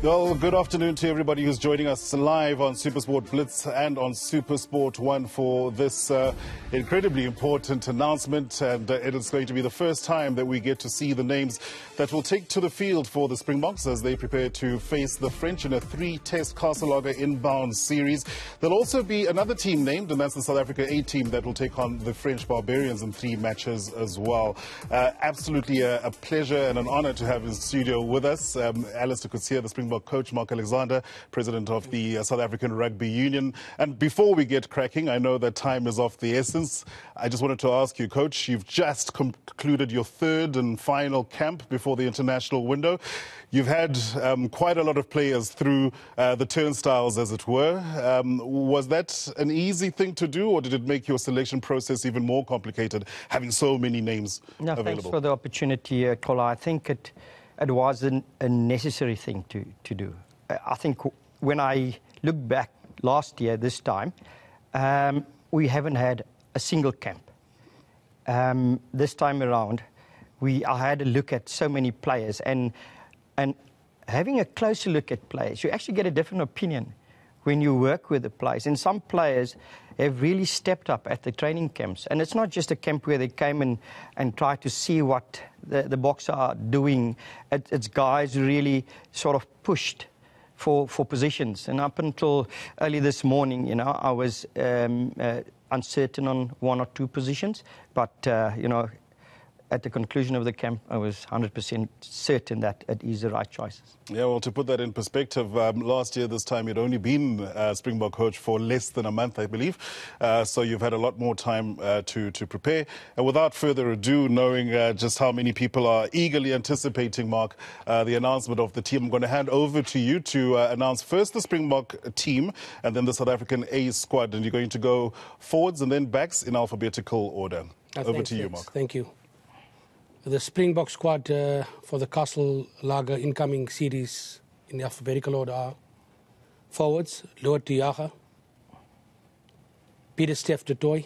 Well, good afternoon to everybody who's joining us live on SuperSport Blitz and on SuperSport One for this uh, incredibly important announcement. And uh, it is going to be the first time that we get to see the names that will take to the field for the Springboks as they prepare to face the French in a three-test Castle Lager inbound series. There'll also be another team named, and that's the South Africa A team that will take on the French Barbarians in three matches as well. Uh, absolutely a, a, pleasure and an honor to have in studio with us um, Allister the Springbok Coach Mark Alexander, president of the uh, South African Rugby Union. And before we get cracking, I know that time is of the essence. I just wanted to ask you, coach, you've just concluded your third and final camp before the international window. You've had um, quite a lot of players through uh, the turnstiles, as it were. Um, was that an easy thing to do, or did it make your selection process even more complicated, having so many names no, available? Thanks for the opportunity, uh, Kola. I think it it was an, a necessary thing to, to do. I think when I look back last year, this time, um, we haven't had a single camp. Um, this time around, we I had a look at so many players, and and having a closer look at players, you actually get a different opinion when you work with the players. And some players have really stepped up at the training camps. And it's not just a camp where they came and, and tried to see what the, the Boks are doing. It, it's guys really sort of pushed for, for positions. And up until early this morning, you know, I was um, uh, uncertain on one or two positions. But, uh, you know, at the conclusion of the camp, I was 100% certain that it is the right choices. Yeah, well, to put that in perspective, um, last year this time you'd only been uh, Springbok coach for less than a month, I believe. Uh, so you've had a lot more time uh, to, to prepare. And without further ado, knowing uh, just how many people are eagerly anticipating, Mark, uh, the announcement of the team, I'm going to hand over to you to uh, announce first the Springbok team and then the South African A squad. And you're going to go forwards and then backs in alphabetical order. over to you, Mark. Thank you the Springbok squad uh, for the Castle Lager incoming series in the alphabetical order are forwards, Lood de Jager, Pieter-Steph du Toit,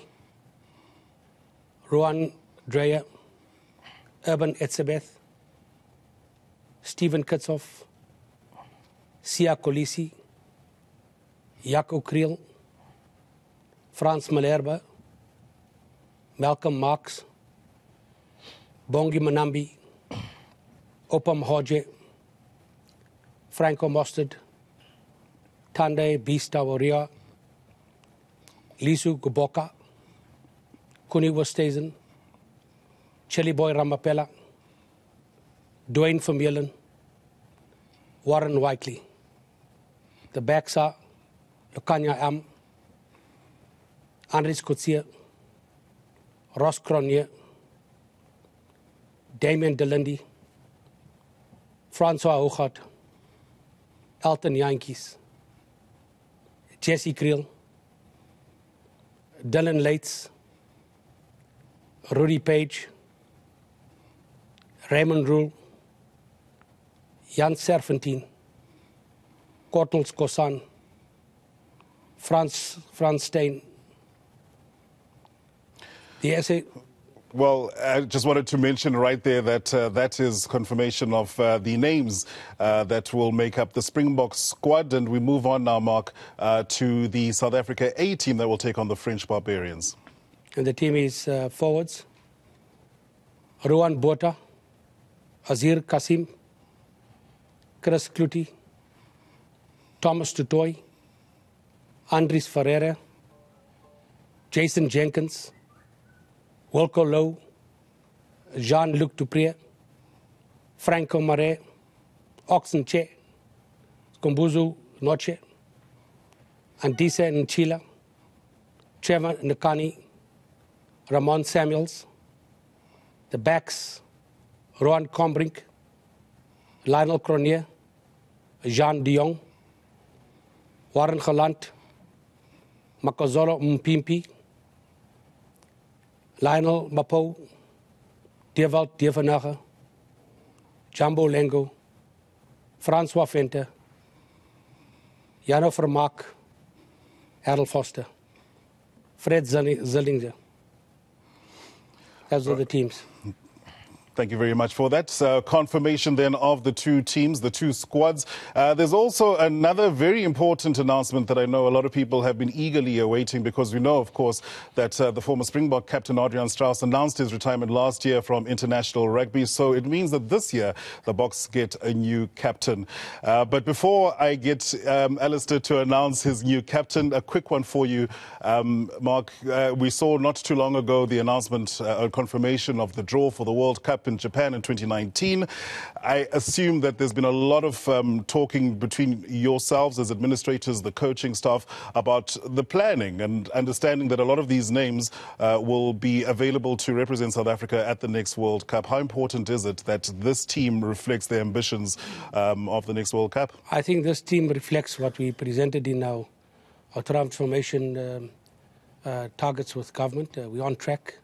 Ruan Dreyer, Eben Etzebeth, Steven Kitshoff, Siya Kolisi, Jaco Kriel, Frans Malherbe, Malcolm Marx, Bongi Mbonambi, Oupa Mohoje, Franco Mostert, Tendai Beast Mtawarira, Lizo Gqoboka, Coenie Oosthuizen, Chelly Boy Ramapela, Duane Vermeulen, Warren Whiteley. The backs are Lukhanyo Am, Andries Coetzee, Ross Cronje, Damian de Francois Hougaard, Elton Jantjies, Jesse Kriel, Dillyn Leyds, Rudy Paige, Raymond Rhule, Jan Serfontein, Courtnall Skosan, Frans, Frans Steyn. The essay well, I just wanted to mention right there that uh, that is confirmation of uh, the names uh, that will make up the Springbok squad. And we move on now, Mark, uh, to the South Africa A team that will take on the French Barbarians. And the team is uh, forwards Ruan Botha, Uzair Cassiem, Chris Cloete, Thomas du Andres Ferreira, Jason Jenkins. Wilco Louw, Jean-Luc du Preez, Franco Marais, Oxen Che, Sikhumbuzo Notshe, Andisa Ntsila, Trevor Nyakane, Ramone Samuels, the backs, Ruan Combrinck, Lionel Cronje, Jean de Jong, Warrick Gelant, Makazole Mapimpi, Lionel Mapo, Dewald Devenage, Jambo Lengo, Francois Venter, Jano Vermaak, Errol Foster, Fred Zillinger. Those are the teams. Thank you very much for that. Confirmation then of the two teams, the two squads. Uh, there's also another very important announcement that I know a lot of people have been eagerly awaiting because we know, of course, that uh, the former Springbok captain Adriaan Strauss announced his retirement last year from international rugby. So it means that this year the Boks get a new captain. Uh, but before I get um, Allister to announce his new captain, a quick one for you, um, Mark. Uh, we saw not too long ago the announcement, uh, confirmation of the draw for the World Cup in Japan in 2019. I assume that there's been a lot of um, talking between yourselves as administrators, the coaching staff, about the planning and understanding that a lot of these names uh, will be available to represent South Africa at the next World Cup. How important is it that this team reflects the ambitions um, of the next World Cup? I think this team reflects what we presented in our, our transformation um, uh, targets with government. Uh, we're on track.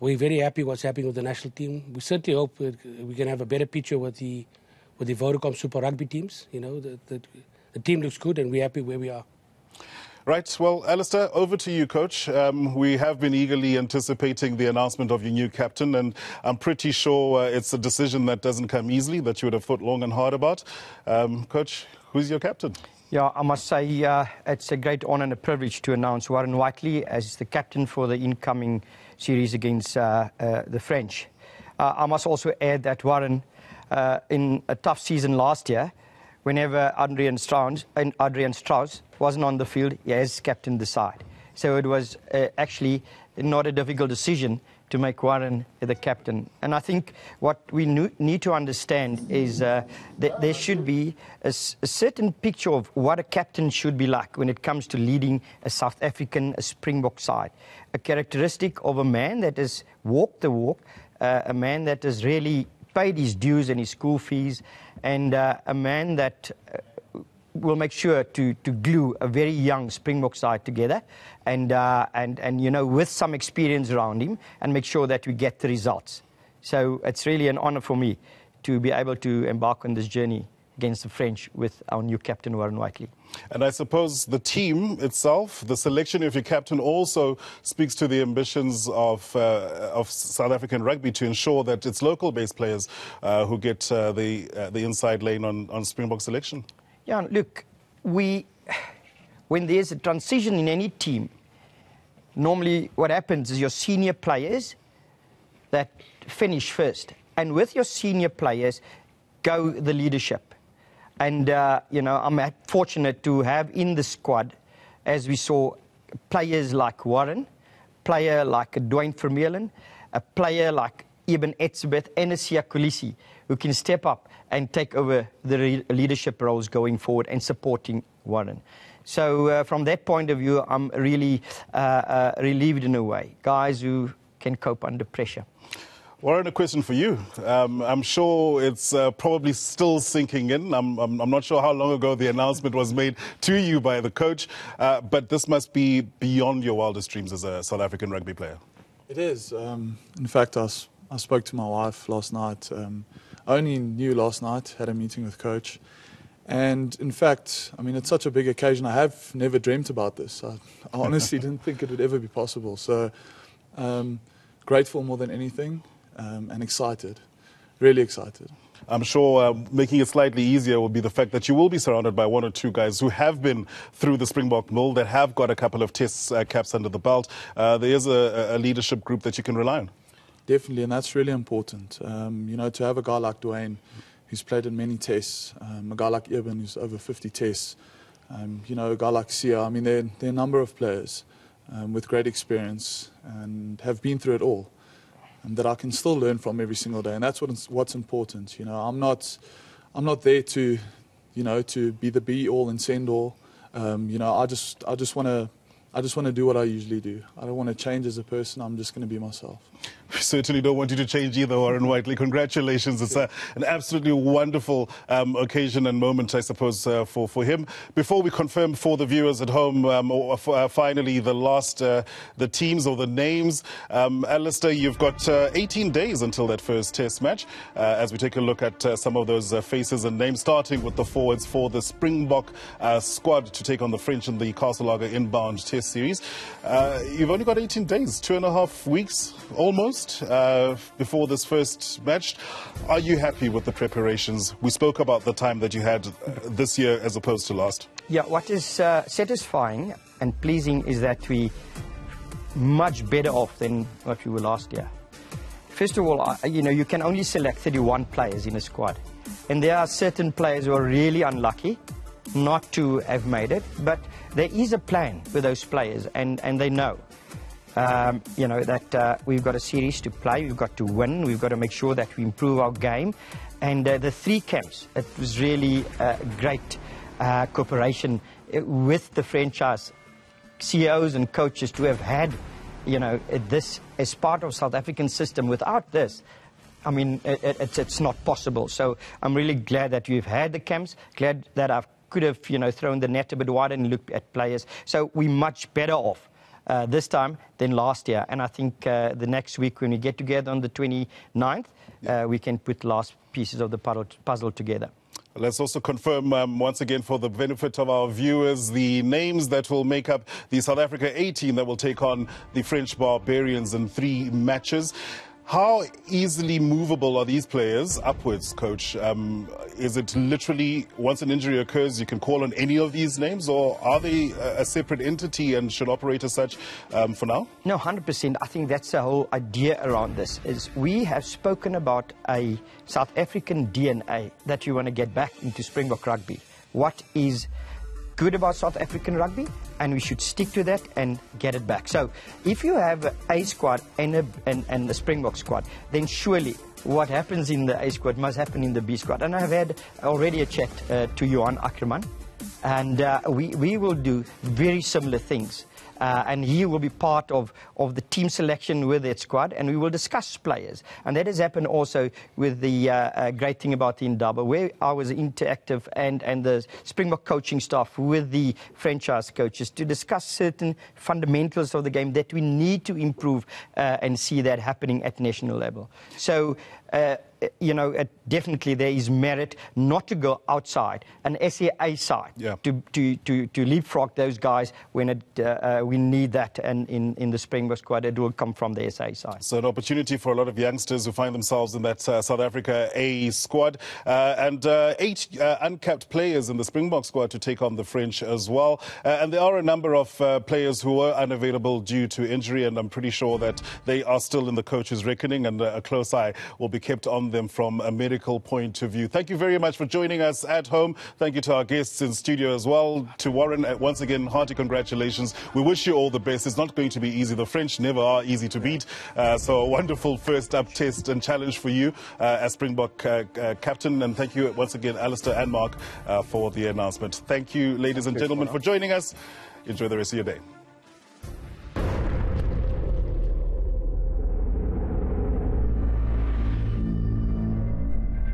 We're very happy what's happening with the national team. We certainly hope we can have a better picture with the with the Vodacom Super Rugby teams. You know, the, the, the team looks good and we're happy where we are. Right. Well, Allister, over to you, coach. Um, we have been eagerly anticipating the announcement of your new captain, and I'm pretty sure uh, it's a decision that doesn't come easily, that you would have thought long and hard about. Um, coach, who's your captain? Yeah, I must say uh, it's a great honour and a privilege to announce Warren Whiteley as the captain for the incoming series against uh, uh, the French. Uh, I must also add that Warren, in a tough season last year, whenever Adriaan Strauss, and Adriaan Strauss wasn't on the field, he has captained the side. So it was actually not a difficult decision to make Warren the captain. And I think what we need to understand is uh, that there should be a, certain picture of what a captain should be like when it comes to leading a South African a Springbok side. A characteristic of a man that has walked the walk, uh, a man that has really paid his dues and his school fees, and uh, a man that will make sure to, to glue a very young Springbok side together and, uh, and, and, you know, with some experience around him and make sure that we get the results. So it's really an honor for me to be able to embark on this journey against the French with our new captain, Warren Whiteley. And I suppose the team itself, the selection of your captain also speaks to the ambitions of, uh, of South African rugby to ensure that it's local-based players uh, who get uh, the, uh, the inside lane on, on Springbok selection. Yeah, look, we, when there's a transition in any team, normally what happens is your senior players that finish first. And with your senior players go the leadership. And, uh, you know, I'm fortunate to have in the squad, as we saw, players like Warren, player like Duane Vermeulen, a player like Eben Etzebeth and a Siya who can step up and take over the leadership roles going forward and supporting Warren. So uh, from that point of view, I'm really uh, uh, relieved in a way. Guys who can cope under pressure. Warren, a question for you. Um, I'm sure it's uh, probably still sinking in. I'm, I'm, I'm, not sure how long ago the announcement was made to you by the coach, uh, but this must be beyond your wildest dreams as a South African rugby player. It is. Um, in fact, I, I, spoke to my wife last night. Um, I only knew last night, had a meeting with coach. And in fact, I mean, it's such a big occasion. I have never dreamt about this. I, I honestly didn't think it would ever be possible. So, um, grateful more than anything um, and excited, really excited. I'm sure uh, making it slightly easier will be the fact that you will be surrounded by one or two guys who have been through the Springbok mill, that have got a couple of test uh, caps under the belt. Uh, there is a, a, leadership group that you can rely on. Definitely, and that's really important. Um, you know, to have a guy like Duane who's played in many tests, um, a guy like Eben who's over 50 tests, um, you know, a guy like Siya. I mean, there, are a number of players um, with great experience and have been through it all and that I can still learn from every single day. And that's what, what's important. You know, I'm not, I'm not there to, you know, to be the be all and send all. Um, you know, I just, I just want to, I just want to do what I usually do. I don't want to change as a person. I'm just going to be myself. We certainly don't want you to change either, Warren Whiteley. Congratulations. It's a, an absolutely wonderful um, occasion and moment, I suppose, uh, for, for him. Before we confirm for the viewers at home, um, or, uh, finally, the last, uh, the teams or the names. Um, Allister, you've got uh, 18 days until that first test match uh, as we take a look at uh, some of those faces and names, starting with the forwards for the Springbok squad to take on the French in the Castle Lager inbound test series. you've only got 18 days, two and a half weeks almost uh, before this first match. Are you happy with the preparations? We spoke about the time that you had uh, this year as opposed to last. Yeah, what is uh, satisfying and pleasing is that we much better off than what we were last year. First of all, you know, you can only select 31 players in a squad. And there are certain players who are really unlucky not to have made it, but there is a plan for those players, and, and they know. Um, you know, that uh, we've got a series to play, we've got to win, we've got to make sure that we improve our game. And uh, the three camps, it was really uh, great cooperation uh, with the franchise CEOs and coaches to have had, you know, this as part of South African system. Without this, I mean, it, it's, it's not possible. So I'm really glad that you've had the camps, glad that I could have, you know, thrown the net a bit wider and looked at players. So we're much better off. Uh, this time than last year. And I think uh, the next week when we get together on the 29th, uh, we can put last pieces of the puzzle together. Let's also confirm um, once again for the benefit of our viewers the names that will make up the South Africa A team that will take on the French Barbarians in three matches. How easily movable are these players upwards, coach? Um, is it literally once an injury occurs, you can call on any of these names, or are they a separate entity and should operate as such um, for now? No, 100%. I think that's the whole idea around this. Is we have spoken about a South African DNA that you want to get back into Springbok rugby. What is good about South African rugby, and we should stick to that and get it back. So if you have a squad and a, and, and a Springbok squad, then surely what happens in the A squad must happen in the B squad. And I've had already a chat uh, to Johan Ackermann, and uh, we, we will do very similar things uh, and he will be part of, of the team selection with its squad, and we will discuss players. And that has happened also with the uh, uh, great thing about the Indaba, where I was interactive and, and the Springbok coaching staff with the franchise coaches to discuss certain fundamentals of the game that we need to improve uh, and see that happening at national level. So uh, you know, it, definitely there is merit not to go outside an SAA side yeah. to, to, to, to leapfrog those guys when it, uh, uh, we need that and in, in the Springbok squad. It will come from the SA side. So an opportunity for a lot of youngsters who find themselves in that uh, South Africa A squad uh, and uh, eight uh, uncapped players in the Springbok squad to take on the French as well. and there are a number of players who were unavailable due to injury and I'm pretty sure that they are still in the coach's reckoning and a close eye will be kept on them from a medical point of view. Thank you very much for joining us at home. Thank you to our guests in studio as well. To Warren, uh, once again, hearty congratulations. We wish you all the best. It's not going to be easy. The French never are easy to beat. Uh, so a wonderful first up test and challenge for you uh, as Springbok uh, uh, captain. And thank you once again, Allister and Mark, uh, for the announcement. Thank you, ladies and gentlemen, for joining us. Enjoy the rest of your day.